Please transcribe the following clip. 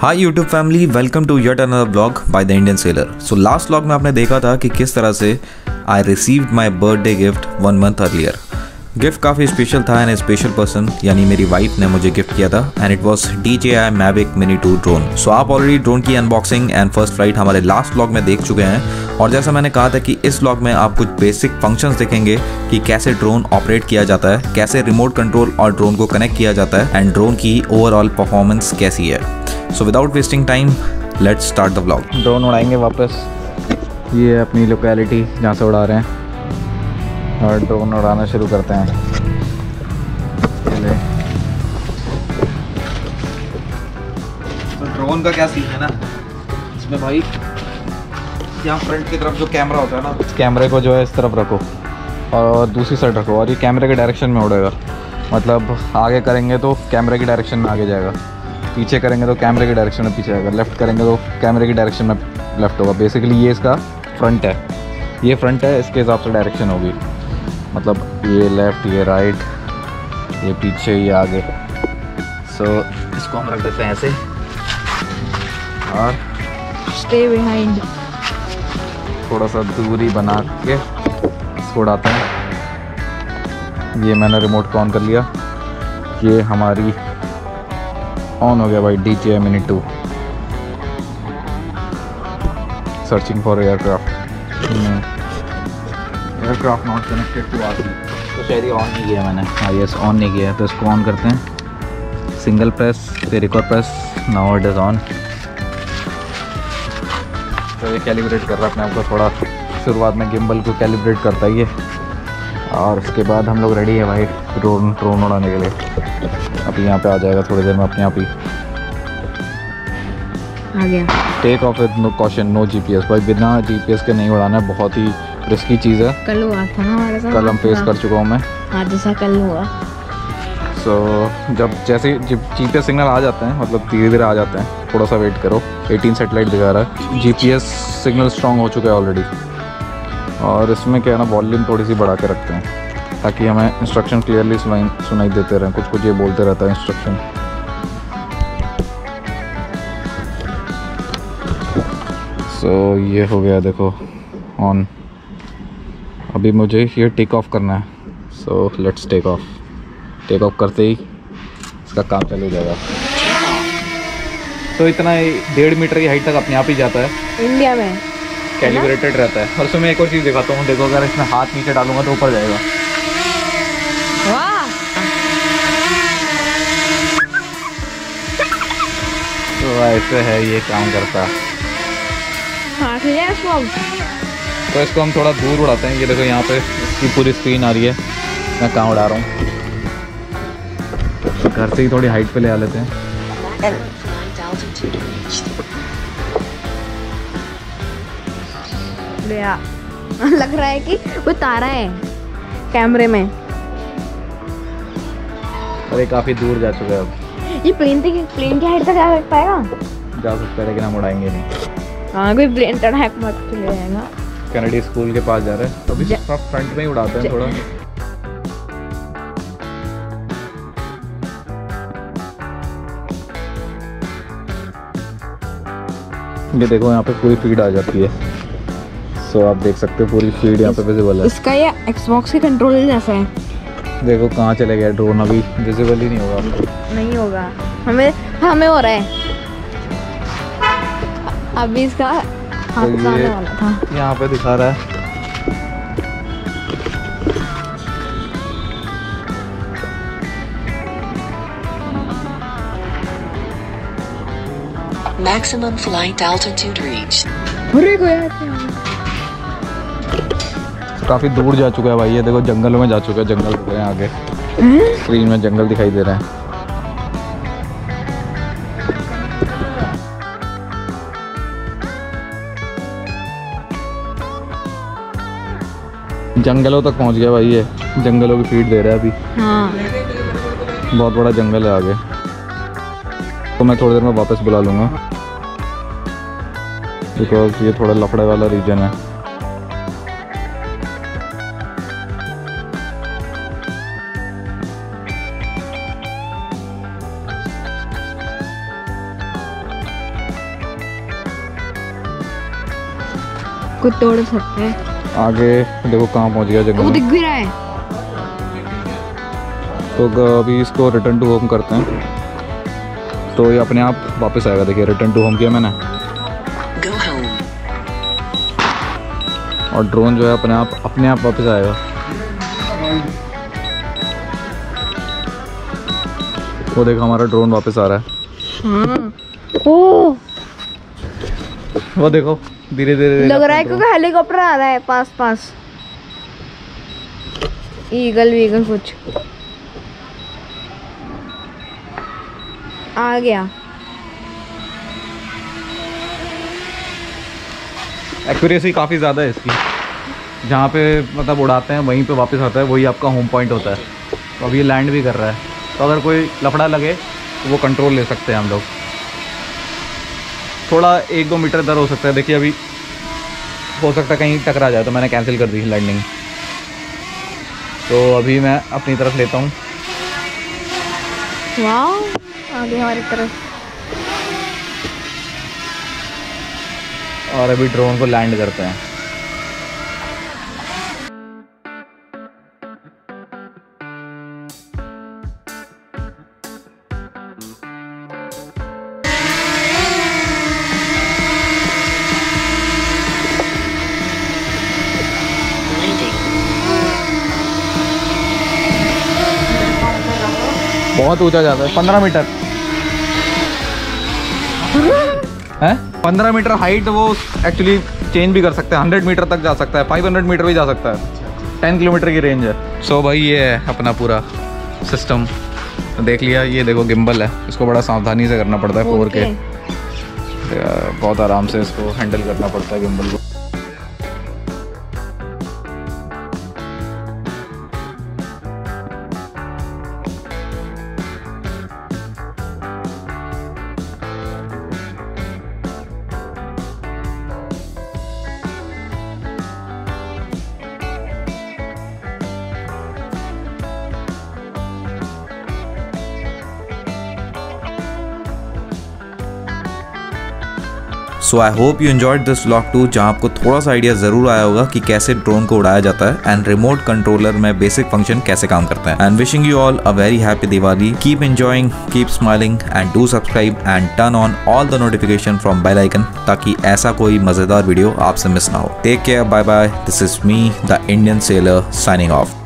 Hi YouTube family welcome to yet another blog by the Indian seller so last blog में आपने देखा था कि किस तरह से I receive my birthday gift one month earlier gift काफ़ी स्पेशल था एंड स्पेशल पर्सन यानी मेरी वाइफ ने मुझे गिफ्ट किया था and it was D J I Mavic mini two drone so आप ऑलरेडी ड्रोन की अनबॉक्सिंग एंड फ़र्स्ट फ़्लाइट हमारे लास्ट ब्लॉग में देख चुके हैं। और जैसा मैंने कहा था कि इस ब्लॉग में आप कुछ बेसिक फ़ंक्शंस देखेंगे कि कैसे ड्रोन ऑपरेट किया जाता है, कैसे रिमोट कंट्रोल और ड्रोन को कनेक्ट किया जाता है एंड ड्रोन की ओवरऑल परफॉर्मेंस कैसी है। So without wasting time let's start the blog drone उड़ाएँगे वापस। ये अपनी लोकेलिटी जहाँ से उड़ा रहे हैं। और ड्रोन उड़ाना शुरू करते हैं। चले तो ड्रोन का क्या सीन है ना? इसमें भाई यहाँ फ्रंट की तरफ़ जो कैमरा होता है ना। इस कैमरे को जो है इस तरफ़ रखो और दूसरी साइड रखो और ये कैमरे के डायरेक्शन में उड़ेगा। मतलब आगे करेंगे तो कैमरे की डायरेक्शन में आगे जाएगा। पीछे करेंगे तो कैमरे की डायरेक्शन में पीछे जाएगा। लेफ़्ट करेंगे तो कैमरे की डायरेक्शन में लेफ़्ट होगा। बेसिकली ये इसका फ्रंट है। ये फ्रंट है इसके हिसाब से डायरेक्शन होगी। मतलब ये लेफ़्ट ये राइट ये पीछे ये आगे। सो so, इसको हम रख देते हैं ऐसे। और स्टे बिहाइंड थोड़ा सा दूरी बना के इसको उड़ाते हैं। ये मैंने रिमोट को ऑन कर लिया। ये हमारी ऑन हो गया भाई D J mini two searching for aircraft aircraft not connected to R तो शायद ये ऑन नहीं किया मैंने। हाँ यस ऑन नहीं किया। तो इसको ऑन करते हैं। सिंगल प्रेस फिर एक और press now it is on तो ये कैलिब्रेट कर रहा है अपने आप को थोड़ा। शुरुआत में गिम्बल को कैलिब्रेट करता ही है और उसके बाद हम लोग रेडी है भाई ड्रोन ड्रोन उड़ाने के लिए। अभी यहाँ पे आ जाएगा थोड़ी देर में अपने आप ही। आ गया। Take off with no caution no GPS भाई बिना जीपीएस के नहीं उड़ाना है बहुत ही रिस्की चीज़ है। कल हुआ था हमारे साथ। कल हम फेस कर चुका हूँ मैं। जैसा कल हुआ। सो so, जब जैसे जब जी पी सिग्नल आ जाते हैं मतलब धीरे धीरे आ जाते हैं थोड़ा सा वेट करो। 18 सेटेलाइट दिखा रहा है। जी पी सिग्नल स्ट्रॉन्ग हो चुका है ऑलरेडी और इसमें क्या है ना वॉल्यूम थोड़ी सी बढ़ा के रखते हैं ताकि हमें इंस्ट्रक्शन क्लियरली सुनाई सुनाई देते रहें। कुछ कुछ ये बोलते रहता है इंस्ट्रक्शन सो so, ये हो गया देखो ऑन अभी मुझे ये टेक ऑफ़ करना है। So let's take off take off करते ही इसका काम चालू हो जाएगा। तो इतना ही डेढ़ मीटर की हाइट तक अपने आप ही जाता है। इंडिया में। कैलिब्रेटेड रहता है। और उसमें मैं एक और चीज़ दिखाता हूँ। देखो अगर इसमें हाथ नीचे डालूँगा तो ऊपर जाएगा। तो ऐसे है ये काम करता। है हाँ है तो इसको हम थोड़ा दूर उड़ाते हैं। ये देखो यहाँ पे इसकी पूरी स्क्रीन आ रही है। मैं कहाँ उड़ा रहा हूँ। घर से ही थोड़ी हाइट पे ले आ लेते हैं। लग रहा है कि वो तारा है कैमरे में। अरे काफ़ी दूर जा चुका है अब। ये प्लेन तक प्लेन की हाइट तक आ पाएगा? जा सकता है लेकिन हम उड़ाएँगे नहीं। हाँ कोई प्लेन टड़ाक मत जाएगा। कैनेडी स्कूल के पास जा रहे हैं। अभी फ्रंट में ही उड़ाते हैं थोड़ा। ये देखो यहाँ पे पूरी फ़ीड आ जाती है। सो so, आप देख सकते हो पूरी फ़ीड यहाँ पे विजिबल है। इसका ये एक्सबॉक्स के कंट्रोल जैसा है। देखो कहाँ चले गया ड्रोन अभी? विजिबल ही नहीं होगा। आपको नहीं होगा। हमें हमें हो रहा है। अभी इसका हाथ तो आने वाला था। यहाँ पे दिखा रहा है। Maximum flight altitude reached. काफ़ी दूर जा चुका है भाई ये देखो जंगलों में जा चुका है जंगल दिख रहे हैं आगे। स्क्रीन में जंगल दिखाई दे रहे हैं। जंगलों तक पहुँच गया भाई ये। जंगलों की फ़ीड दे रहा है अभी। हाँ। बहुत बड़ा जंगल है आगे। तो मैं थोड़ी देर में वापस बुला लूँगा। बिकॉज़ ये थोड़ा लफड़े वाला रीजन है। कुछ तोड़ सकते हैं। आगे देखो कहाँ पहुँच गया वो दिख भी रहा है। तो अभी इसको रिटर्न टू होम करते हैं। तो ये अपने आप वापस आएगा देखिए रिटर्न टू होम किया मैंने। और ड्रोन जो है अपने आप अपने आप वापस आएगा। वो देखो हमारा ड्रोन वापस आ रहा है। हाँ ओ वो देखो। धीरे धीरे लग रहा है क्योंकि हेलीकॉप्टर आ रहा है पास पास ईगल वीगल कुछ। आ गया। एक्यूरेसी काफ़ी ज़्यादा है इसकी। जहाँ पे मतलब उड़ाते हैं वहीं पे वापस आता है वही आपका होम पॉइंट होता है। तो अब ये लैंड भी कर रहा है। तो अगर कोई लफड़ा लगे तो वो कंट्रोल ले सकते हैं हम लोग। थोड़ा एक दो मीटर इधर हो सकता है। देखिए अभी हो सकता है कहीं टकरा जाए तो मैंने कैंसिल कर दी लैंडिंग तो अभी मैं अपनी तरफ़ लेता हूँ। आगे हमारी तरफ़। और अभी ड्रोन को लैंड करते हैं। बहुत ऊँचा जाता है। पंद्रह मीटर। है? पंद्रह मीटर हाइट वो एक्चुअली चेंज भी कर सकते हैं। हंड्रेड मीटर तक जा सकता है। फाइव हंड्रेड मीटर भी जा सकता है। टेन किलोमीटर की रेंज है। सो so भाई ये है अपना पूरा सिस्टम देख लिया ये देखो गिम्बल है। इसको बड़ा सावधानी से करना पड़ता है फोर के बहुत आराम से इसको हैंडल करना पड़ता है गिम्बल को। So I hope you enjoyed this vlog too जहाँ आपको थोड़ा सा आइडिया ज़रूर आया होगा कि कैसे ड्रोन को उड़ाया जाता है एंड रिमोट कंट्रोलर में बेसिक फ़ंक्शन कैसे काम करते हैं. And wishing you all a very happy Diwali keep enjoying keep smiling and do subscribe and turn on all the notification from bell icon ताकि ऐसा कोई मज़ेदार वीडियो आपसे मिस ना हो. Take care bye bye this is me the Indian seller signing off